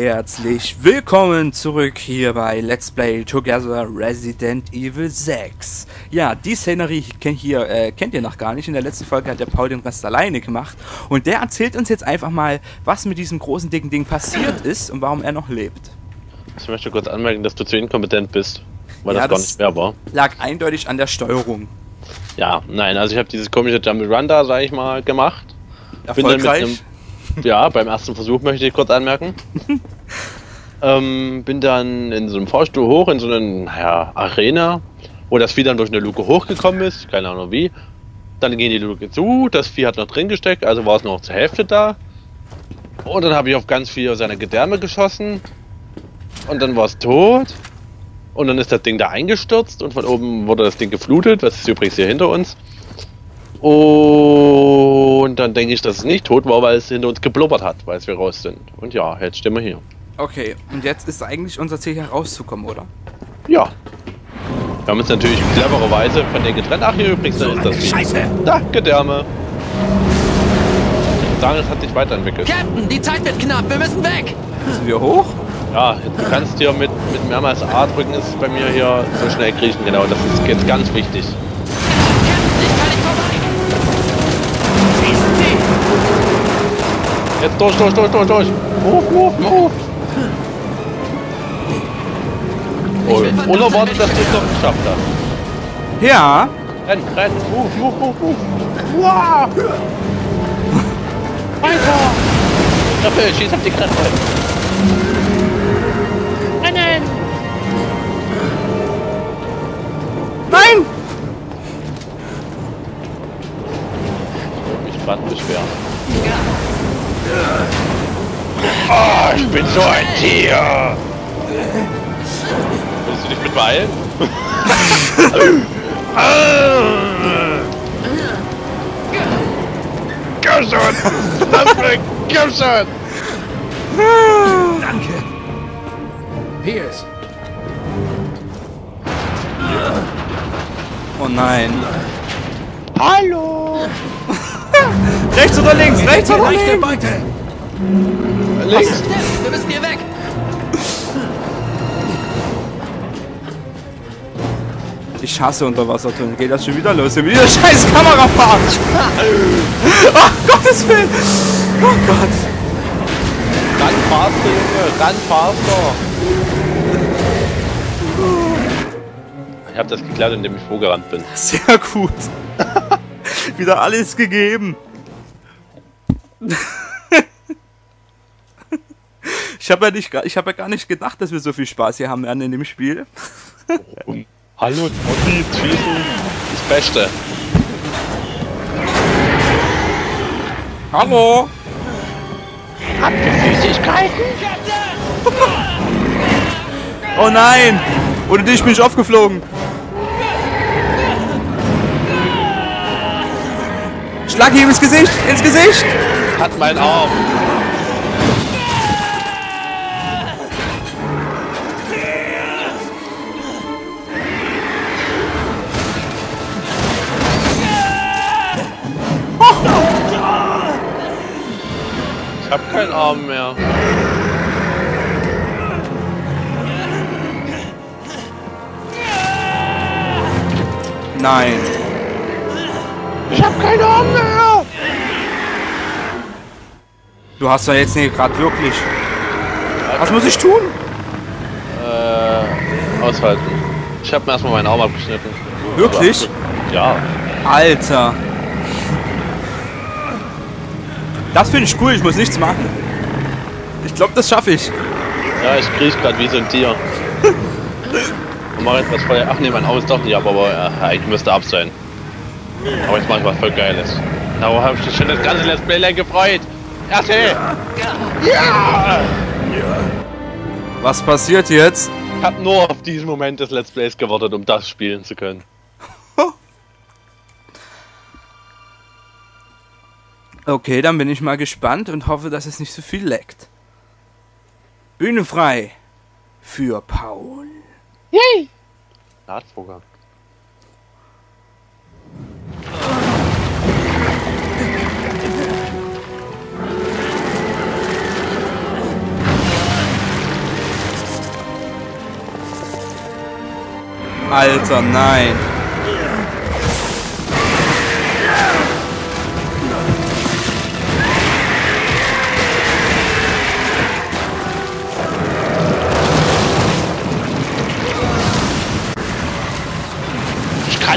Herzlich willkommen zurück hier bei Let's Play Together Resident Evil 6. Ja, die Szenerie kennt, hier, äh, kennt ihr noch gar nicht. In der letzten Folge hat der Paul den Rest alleine gemacht. Und der erzählt uns jetzt einfach mal, was mit diesem großen dicken Ding passiert ist und warum er noch lebt. Ich möchte kurz anmerken, dass du zu inkompetent bist, weil Ja, das gar das- nicht mehr war. Lag eindeutig an der Steuerung. Ja, nein, also ich habe dieses komische Jumble Run da, sag ich mal, gemacht. Erfolgreich. Ja, beim ersten Versuch möchte ich kurz anmerken. ähm, bin dann in so einem Fahrstuhl hoch in so eine naja, Arena, wo das Vieh dann durch eine Luke hochgekommen ist, keine Ahnung wie. Dann ging die Luke zu, das Vieh hat noch drin gesteckt, also war es noch zur Hälfte da. Und dann habe ich auf ganz viel seiner Gedärme geschossen. Und dann war es tot. Und dann ist das Ding da eingestürzt und von oben wurde das Ding geflutet, was ist übrigens hier hinter uns. Und dann denke ich, dass es nicht tot war, weil es hinter uns geblubbert hat, weil wir raus sind. Und ja, jetzt stehen wir hier. Okay, und jetzt ist eigentlich unser Ziel herauszukommen, oder? Ja. Wir haben uns natürlich clevererweise von der getrennt. Ach, hier übrigens, da ist das. Scheiße! Da, Gedärme. Ich würde sagen, es hat sich weiterentwickelt. Captain, die Zeit wird knapp, wir müssen weg! Müssen wir hoch? Ja, du kannst hier mit, mit mehrmals A drücken, ist es bei mir hier so schnell kriechen. Genau, das ist jetzt ganz wichtig. Jetzt durch, durch, durch, durch, durch. Move, move, move. Oh, unerwartet, dass du es noch geschafft hast. Ja. Renn, renn, move, move, move, move. Wow. Weiter. Griffel, schieß auf die Griffel. Rennen. Nein! Mich gerade beschweren. Ah, ich bin so ein Tier. Willst du dich mit beeilen? Komm schon! Lass mich! Komm schon! Pierce, Oh nein. Hallo! Rechts oder links? Rechts oder leichte links? Links! Stimmt, wir müssen hier weg! Ich hasse Unterwassertunnel. Geht das schon wieder los? Wir müssen wieder scheiß Kamera fahren. Ach, Gottes Willen. Oh Gott. Ran faster, Junge! Ran faster! Ich hab das geklaut, indem ich vorgerannt bin. Sehr gut. wieder alles gegeben. Ich habe ja, nicht, ich hab ja gar nicht gedacht, dass wir so viel Spaß hier haben werden in dem Spiel. Hallo, Totti, schießen! Das Beste! Hallo. Oh nein! Ohne dich bin ich aufgeflogen. Schlag ihm ins Gesicht! Ins Gesicht! Hat mein Arm! Arm mehr. Nein. Ich hab keinen Arm mehr! Du hast ja jetzt nicht gerade wirklich. Was muss ich tun? Äh, aushalten. Ich hab mir erstmal meinen Arm abgeschnitten. Wirklich? Ja. Alter. Das finde ich cool, ich muss nichts machen. Ich glaube, das schaffe ich. Ja, ich kriech grad wie so ein Tier. Und mach etwas voll. Ach nee, mein ist doch nicht ab, aber äh, eigentlich müsste ab sein. Aber jetzt mach ich was voll Geiles. Darauf habe ich schon das ganze Let's Play lang gefreut. Erte! Ja! Was passiert jetzt? Ich hab nur auf diesen Moment des Let's Plays gewartet, um das spielen zu können. Okay, dann bin ich mal gespannt und hoffe, dass es nicht so viel leckt. Bühne frei für Paul. Yay! Startprogramm. Alter, nein.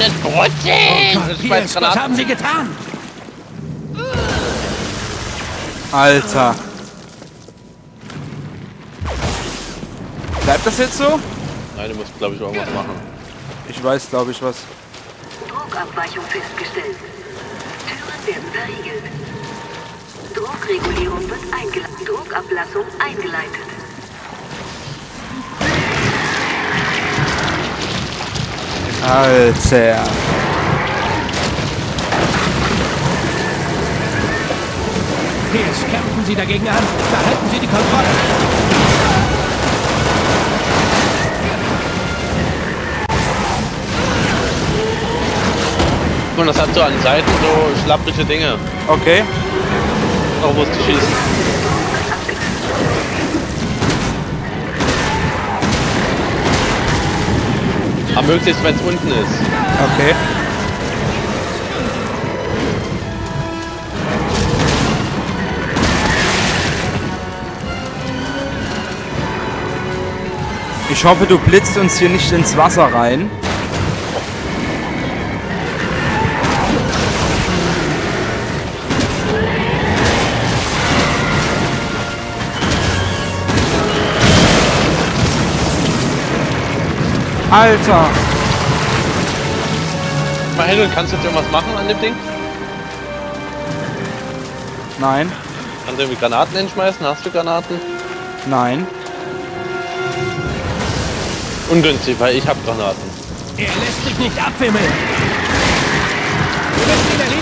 Ist meine Pierce, was haben Sie getan? Alter. Bleibt das jetzt so? Nein, du musst, glaube ich, irgendwas machen. Ich weiß, glaube ich, was. Druckabweichung festgestellt. Türen werden verriegelt. Druckregulierung wird eingeleitet. Druckablassung eingeleitet. Alter. Pierce, kämpfen Sie dagegen an. Behalten Sie die Kontrolle. Und das hat so an Seiten so schlapprige Dinge. Okay. Auch musst du schießen. Am möglichst, wenn es unten ist. Okay. Ich hoffe, du blitzt uns hier nicht ins Wasser rein. Alter! Mal hin und kannst du jetzt irgendwas machen an dem Ding? Nein, Kannst du irgendwie Granaten hinschmeißen? Hast du Granaten? nein. Ungünstig, weil ich habe Granaten. Er lässt sich nicht abwimmeln. Wir müssen ihn erledigen,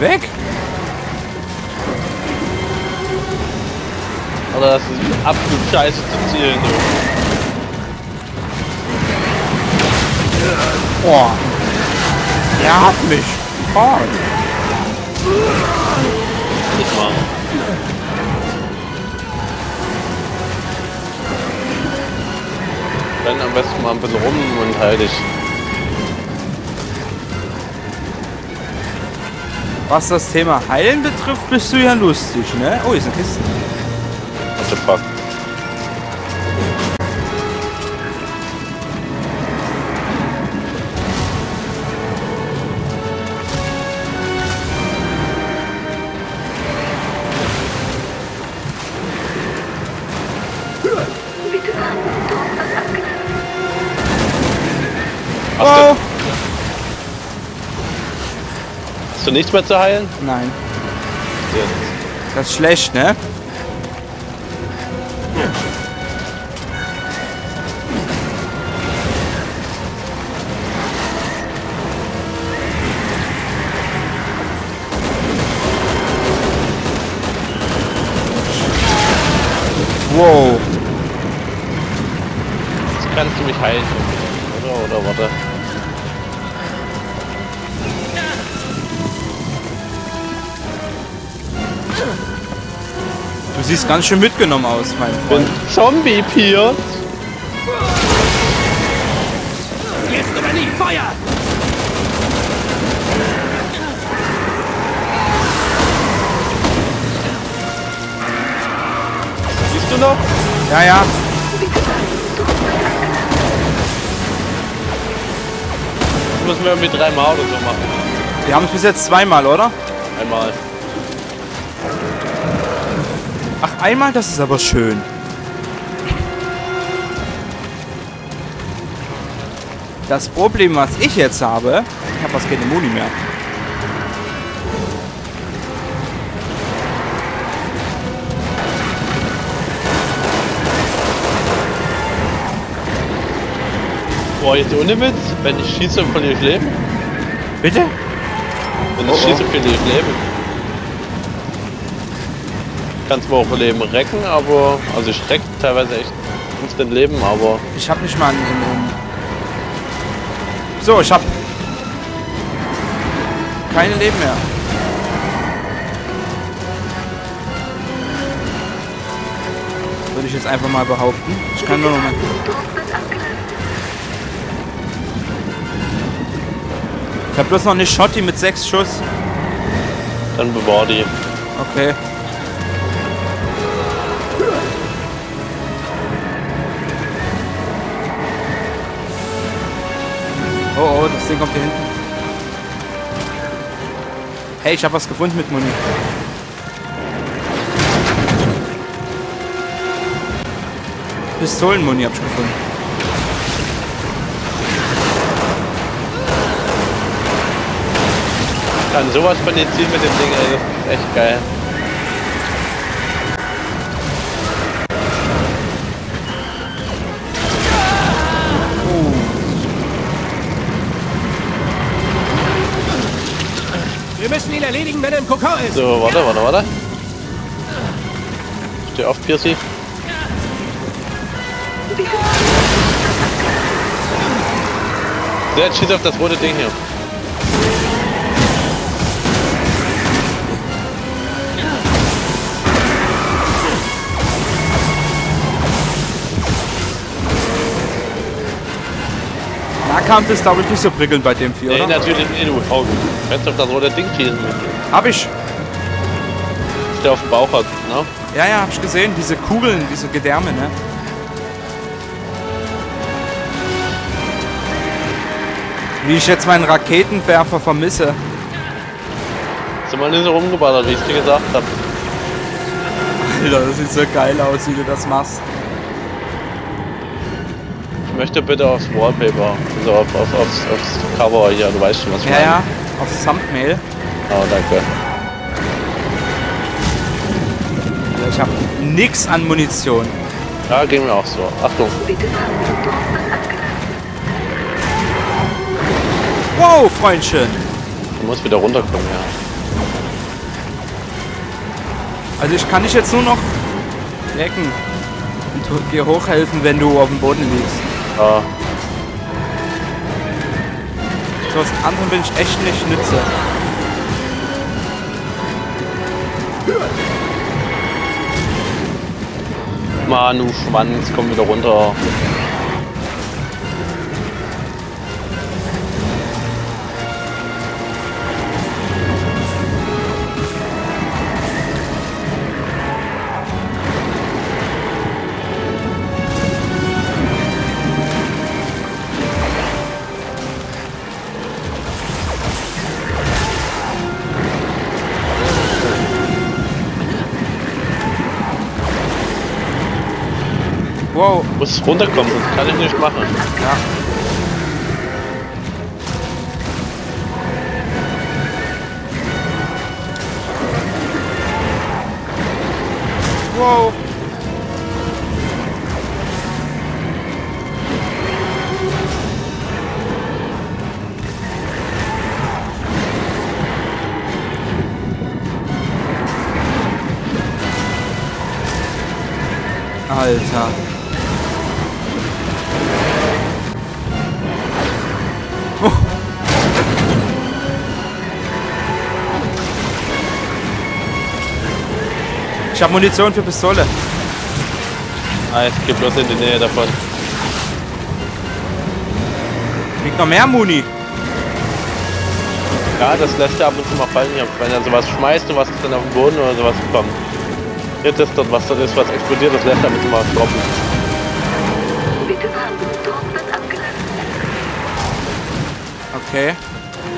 Weg! Aber das ist absolut scheiße zu zielen. Du. Boah. Er hat mich. Oh. Nicht mal. Renn am besten mal ein bisschen rum und heil dich. Was das Thema Heilen betrifft, bist du ja lustig, ne? Oh, hier ist eine Kiste. What the fuck? Bitte warten. Abgenommen. Hast, Wow. du, hast du nichts mehr zu heilen? Nein. Das ist schlecht, ne? Wow. Jetzt kannst du mich heilen. Oder, oder, warte. Siehst ganz schön mitgenommen aus, mein Bin Freund. Zombie Pierce. Jetzt oder nie, Feuer! Siehst du noch? Ja, ja. Das müssen wir irgendwie dreimal oder so machen. Wir haben es bis jetzt zweimal, oder? Einmal. Einmal, das ist aber schön. Das Problem, was ich jetzt habe, ich habe fast keine Muni mehr. Boah, jetzt ohne Witz. Wenn ich schieße, verliere ich Leben. Bitte? Wenn ich Oh, oh. schieße, verliere ich Leben. Kann zwar auch Leben recken, aber. Also ich reck teilweise echt instant Leben, aber. Ich habe nicht mal einen... So, ich habe keine Leben mehr. Würde ich jetzt einfach mal behaupten. Ich kann nur noch mal... Ich habe bloß noch eine Schotti mit sechs Schuss. Dann bewahr die. Okay. Ding kommt hier hinten. Hey, ich habe was gefunden mit Muni. Pistolenmuni hab ich gefunden. Kann sowas von den Zielen mit dem Ding, ey, echt geil. Ihn erledigen, wenn er im Kokon ist. So, warte, warte, warte. Steh auf, Piercy. So, jetzt schieß auf das rote Ding hier. Nahkampf ist, glaube ich, nicht so prickelnd bei dem Vieh, Nee, oder? natürlich nicht, du. Kannst auf das rote Ding schießen. Hab ich. Der auf dem Bauch hat, ne? Ja, ja, hab ich gesehen. Diese Kugeln, diese Gedärme, ne? Wie ich jetzt meinen Raketenwerfer vermisse. Sind mal nicht so rumgeballert, wie ich dir gesagt habe. Alter, das sieht so geil aus, wie du das machst. Ich möchte bitte aufs Wallpaper, also auf, auf, aufs, aufs Cover hier, du weißt schon, was ich Ja, meine. ja, aufs Thumbnail. Oh, danke. Ich hab nix an Munition. Ja, ging mir auch so. Achtung. Wow, Freundchen. Du musst wieder runterkommen, ja. Also ich kann dich jetzt nur noch lecken. Und dir hochhelfen, wenn du auf dem Boden liegst. Ja. So was anderem bin ich echt nicht nütze. Manu, Schwanz, komm wieder runter. Musst runterkommen, sonst kann ich nicht machen. ja. Wow. Alter. Ich habe Munition für Pistole. Ah, ich geh bloß in die Nähe davon. Kriegt noch mehr Muni. Ja, das lässt er ab und zu mal fallen. Wenn er sowas schmeißt und was dann auf den Boden oder sowas kommt. Jetzt ist dort was dort ist, was explodiert, das lässt er ab und zu mal droppen. Bitte warten. Druck wird abgelassen. Okay.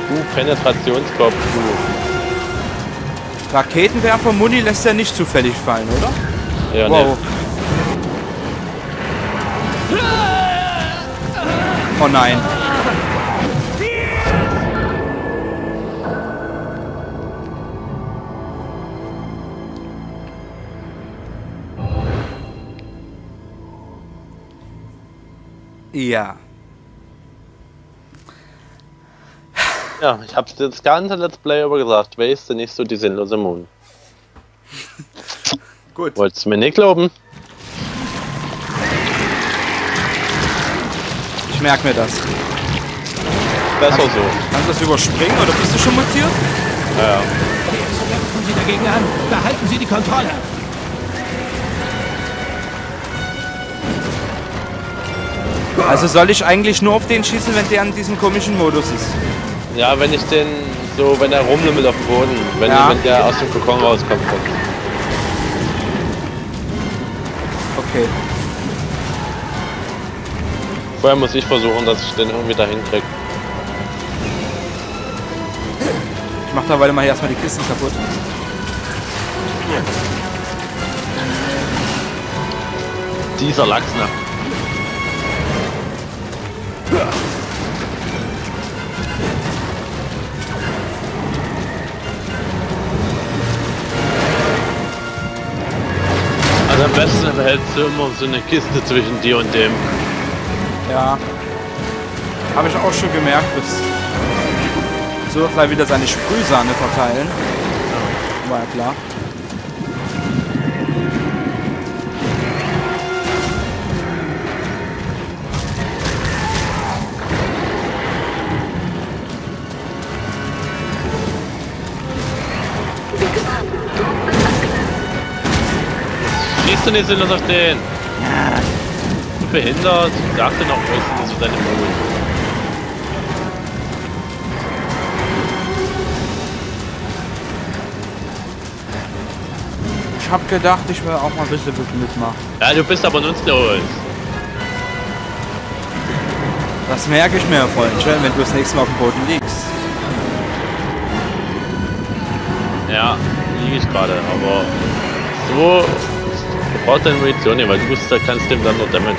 Du Penetrationskopf, du. Raketenwerfer Muni lässt er nicht zufällig fallen, oder? Ja, wow. Oh nein. Ja. Ja, ich hab's das ganze Let's Play über gesagt. Waste nicht so die sinnlose Moon. Gut. Wolltest du mir nicht glauben? Ich merke mir das. besser so. Kannst du das überspringen oder bist du schon mutiert? Ja, kämpfen Sie dagegen an. Behalten Sie die Kontrolle. Also soll ich eigentlich nur auf den schießen, wenn der in diesem komischen Modus ist? Ja, wenn ich den so, wenn er rumlimmelt auf dem Boden, wenn, Ja. wenn der aus dem Kokon rauskommt. Okay. Vorher muss ich versuchen, dass ich den irgendwie dahin krieg. Ich mach dabei mal erstmal die Kisten kaputt. Dieser Lachs, ne? Also am besten behältst du immer so eine Kiste zwischen dir und dem. Ja. Habe ich auch schon gemerkt, bis so gleich wieder seine Sprühsahne verteilen. War ja klar. Schießt du nicht sinnlos auf den? Du behindert. Sag dir noch was, das ist deine Mode. Ich habe gedacht, ich will auch mal ein bisschen mitmachen. Ja, du bist aber nutzlos. Das merke ich mir, Freundchen, wenn du das nächste Mal auf dem Boden liegst. Ja, liege ich gerade, aber so du brauchst deine Munition nicht, weil du musst, da kannst dem dann nur Damage.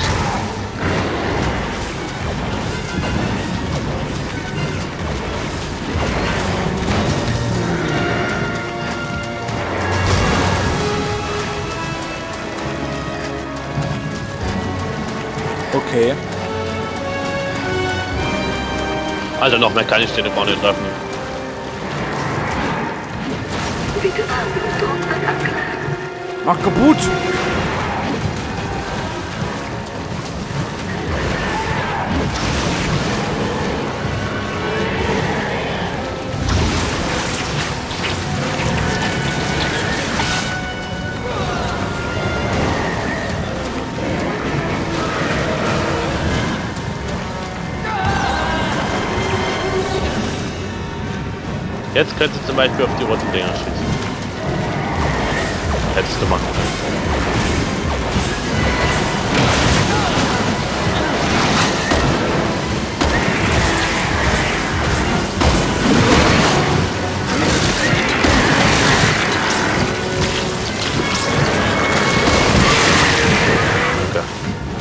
Okay. Also noch mehr kann ich den nicht treffen. Mach kaputt! Jetzt könntest du zum Beispiel auf die roten Dinger schießen. Hättest du machen können.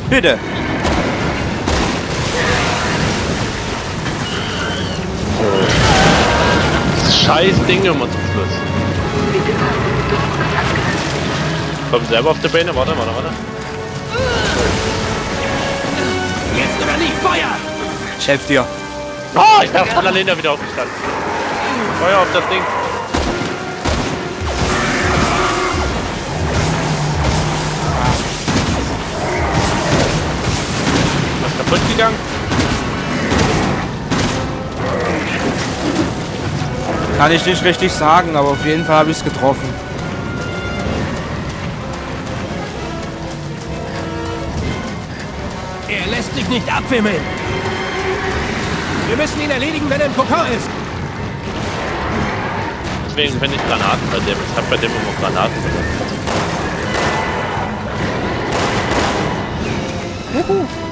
Bitte! Scheiß Ding immer zum Schluss. Komm selber auf die Beine, warte, warte, warte. Jetzt oder nicht, Feuer! Ich helf dir. Oh, ich bin von alleine wieder aufgestanden. Feuer auf das Ding. Was kaputt gegangen? Kann ich nicht richtig sagen, aber auf jeden Fall habe ich es getroffen. Er lässt sich nicht abwimmeln. Wir müssen ihn erledigen, wenn er im Kokon ist. Deswegen finde ich Granaten bei dem. Ich habe bei dem immer Granaten benutzt. Bitte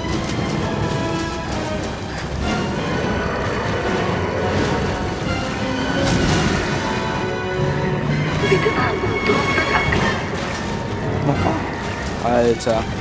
abgelassen.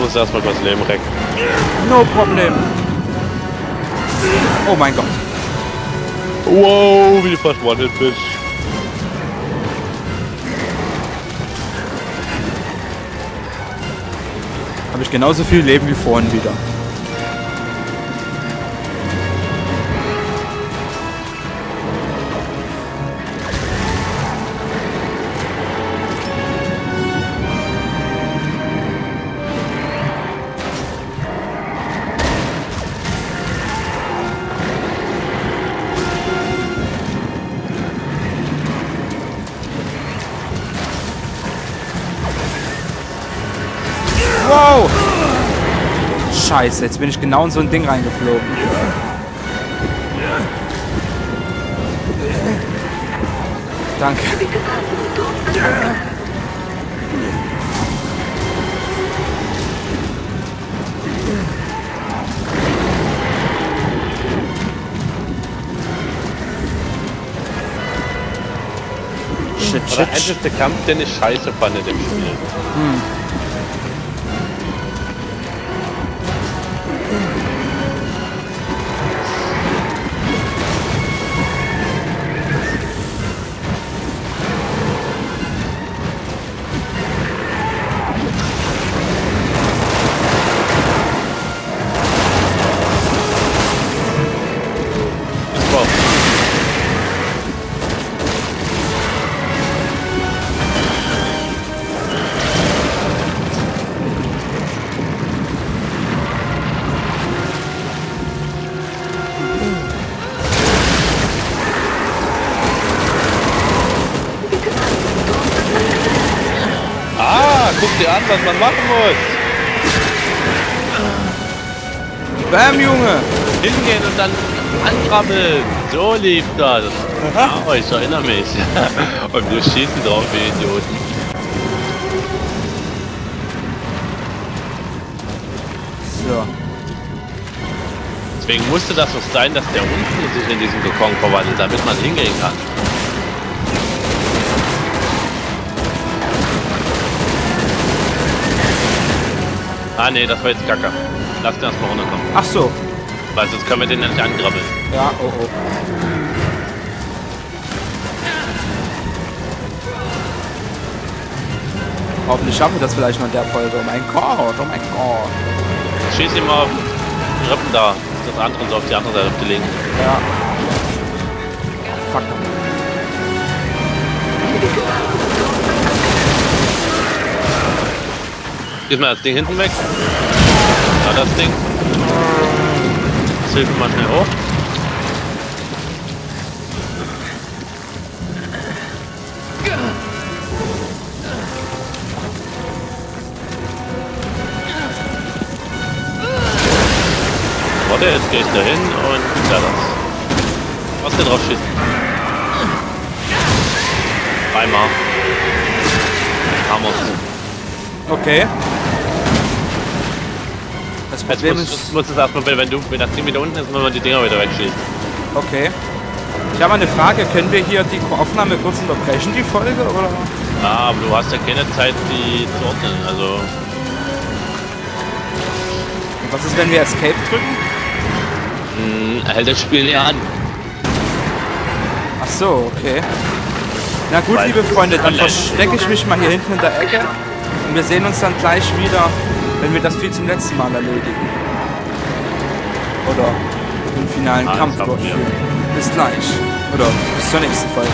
muss erstmal das Leben recken. No problem. Oh mein Gott. Wow, wie du fast one-hit bist. Habe ich genauso viel Leben wie vorhin wieder. Scheiße, jetzt bin ich genau in so ein Ding reingeflogen. Danke. Shit, shit, der shit. einzige Kampf, den ich scheiße fand in dem Spiel. Das guck dir an, was man machen muss. Bam, Junge! Hingehen und dann ankrabbeln. So lief das. Ja, oh, ich erinnere mich. und wir schießen drauf wie Idioten. So. Deswegen musste das so sein, dass der unten sich in diesen Kokon verwandelt, damit man hingehen kann. Ah nee, das war jetzt Kacke. Lass den erstmal runterkommen. Ach so. Weil sonst können wir den nicht angrabbeln. Ja, oh oh. Hoffentlich schaffen wir das vielleicht noch in der Folge. Oh mein Gott, oh mein Gott. Schieß ihn mal auf die Rippen da. Das andere so auf die andere Seite, auf die linke. Ja. Fuck. Diesmal das Ding hinten weg. Ja, das Ding. Das hilft mal schnell hoch. Warte, jetzt gehe ich da hin und ja das. Was denn drauf schießen? Hammer. Okay. Das Problem muss, ist... muss es erstmal, wenn, du, wenn das Ding wieder unten ist, muss man die Dinger wieder wegschießen. Okay. Ich habe eine Frage. Können wir hier die Aufnahme kurz unterbrechen, die Folge? Oder? Ja, aber du hast ja keine Zeit, die zu ordnen. Also, Und was ist, wenn wir Escape drücken? mh, hält das Spiel ja an. Ach so, okay. Na gut, Weil- liebe Freunde, dann verstecke ich mich mal hier hinten in der Ecke. Und wir sehen uns dann gleich wieder, wenn wir das Spiel zum letzten Mal erledigen. Oder den finalen Alles Kampf durchführen. Bis gleich. Oder bis zur nächsten Folge.